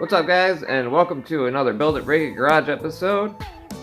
What's up guys and welcome to another Build It Break It Garage episode.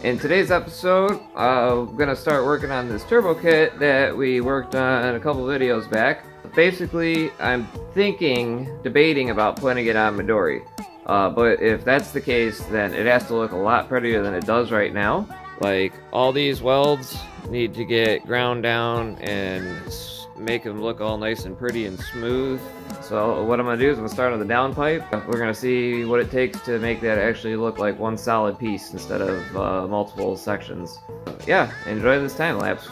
In today's episode, I'm going to start working on this turbo kit that we worked on a couple videos back. Basically, I'm thinking, debating about putting it on Midori. Uh, but if that's the case, then it has to look a lot prettier than it does right now. Like, all these welds need to get ground down and make them look all nice and pretty and smooth. So what I'm to do is I'm to start on the downpipe. We're to see what it takes to make that actually look like one solid piece instead of uh, multiple sections. Yeah, enjoy this time lapse.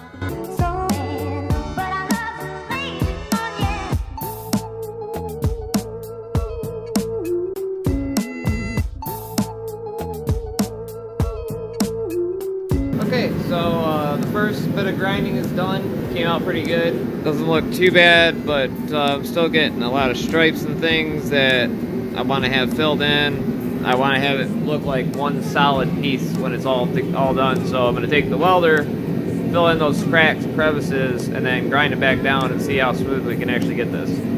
Okay, so uh, the first bit of grinding is done. Came out pretty good. Doesn't look too bad, but uh, I'm still getting a lot of stripes and things that I want to have filled in. I want to have it look like one solid piece when it's all all done. So I'm going to take the welder, fill in those cracks, crevices, and then grind it back down and see how smooth we can actually get this.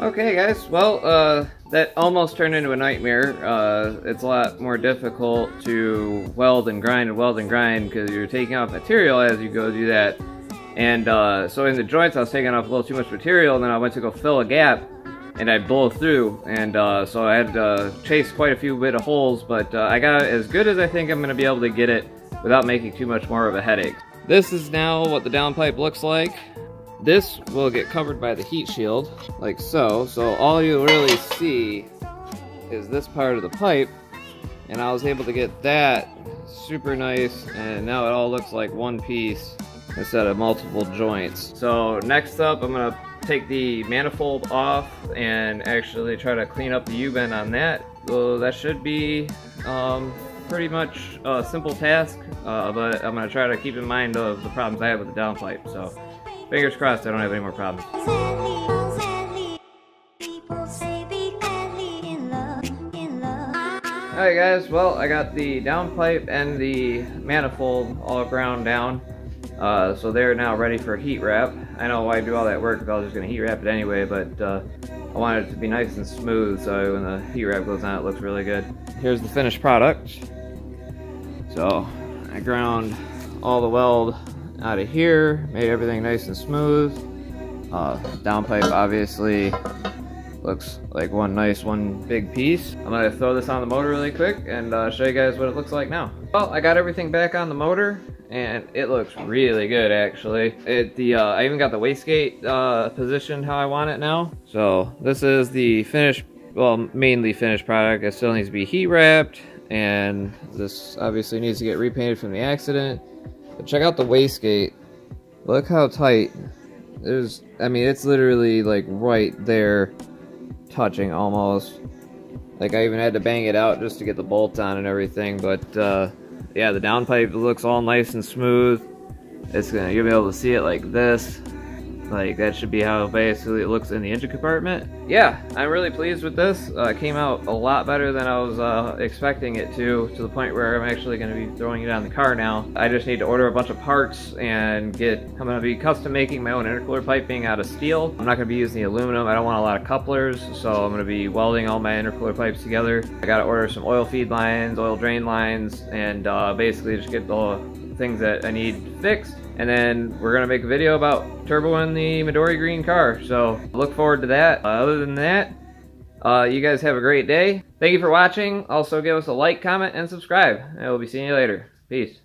Okay guys, well, uh, that almost turned into a nightmare. Uh, it's a lot more difficult to weld and grind and weld and grind because you're taking off material as you go do that. And uh, so in the joints I was taking off a little too much material and then I went to go fill a gap and I blow through and uh, so I had to chase quite a few bit of holes but uh, I got as good as I think I'm going to be able to get it without making too much more of a headache. This is now what the downpipe looks like. This will get covered by the heat shield, like so. So all you really see is this part of the pipe. And I was able to get that super nice, and now it all looks like one piece instead of multiple joints. So next up, I'm gonna take the manifold off and actually try to clean up the U-bend on that. So that should be um, pretty much a simple task, uh, but I'm gonna try to keep in mind of the problems I have with the downpipe. So Fingers crossed I don't have any more problems. Alright guys, well I got the downpipe and the manifold all ground down. Uh, so they're now ready for heat wrap. I know why I do all that work because I was just going to heat wrap it anyway, but uh, I wanted it to be nice and smooth so when the heat wrap goes on it looks really good. Here's the finished product. So I ground all the weld out of here, made everything nice and smooth. Uh, downpipe obviously looks like one nice one big piece. I'm gonna throw this on the motor really quick and uh, show you guys what it looks like now. Well, I got everything back on the motor and it looks really good actually. It the uh, I even got the wastegate uh, positioned how I want it now. So this is the finished, well mainly finished product. It still needs to be heat wrapped and this obviously needs to get repainted from the accident. But check out the wastegate. Look how tight. There's, I mean, it's literally like right there, touching almost. Like I even had to bang it out just to get the bolts on and everything. But uh, yeah, the downpipe looks all nice and smooth. It's gonna, you'll be able to see it like this. Like, that should be how basically it looks in the engine compartment. Yeah, I'm really pleased with this. Uh, came out a lot better than I was uh, expecting it to, to the point where I'm actually going to be throwing it on the car now. I just need to order a bunch of parts and get, I'm going to be custom making my own intercooler piping out of steel. I'm not going to be using the aluminum. I don't want a lot of couplers, so I'm going to be welding all my intercooler pipes together. I got to order some oil feed lines, oil drain lines, and uh, basically just get the things that I need fixed and then we're gonna make a video about turboing the Midori green car. So look forward to that. Uh, other than that, uh, you guys have a great day. Thank you for watching. Also give us a like, comment, and subscribe. And we'll be seeing you later. Peace.